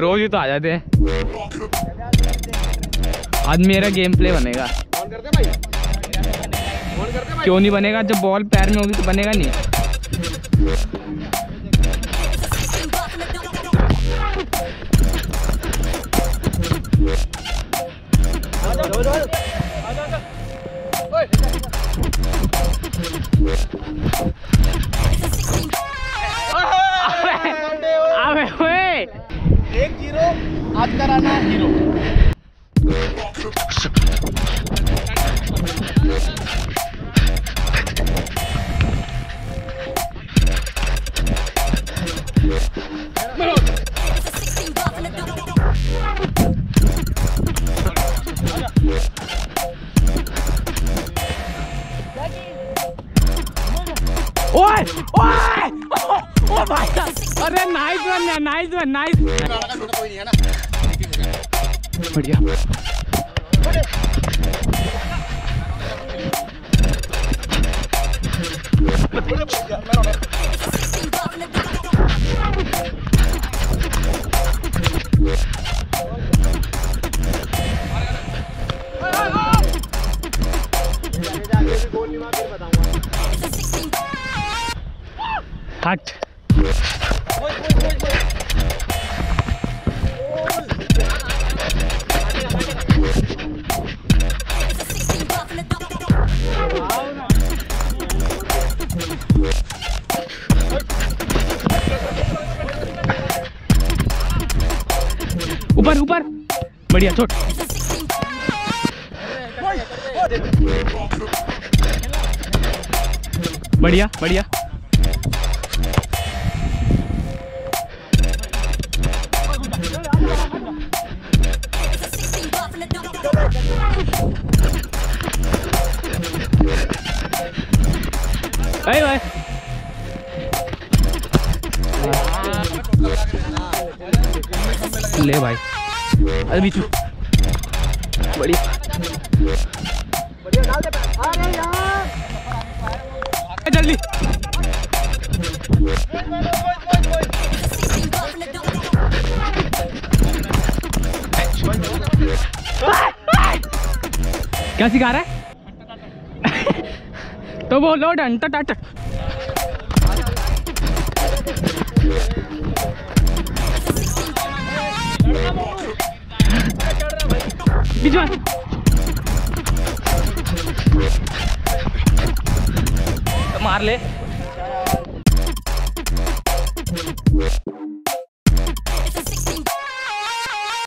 रोज ही तो आ जाते हैं। आज मेरा गेम प्ले बनेगा। क्यों नहीं बनेगा? जब बॉल पैर में होगी तो बनेगा नहीं। আত্মারানা হিরো Oi! Oi! ओ भाई अरे nice one nice one nice बढ़िया गोल नहीं मार बताऊँगा हट। ऊपर ऊपर। बढ़िया छोड़ बढ़िया बढ़िया। अरे भाई ले भाई। अरे बीचू। यार जल्दी। क्या सिखा रहा है? तो डन टट टट बीच में मार ले।